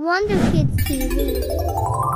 Wonder Kids TV.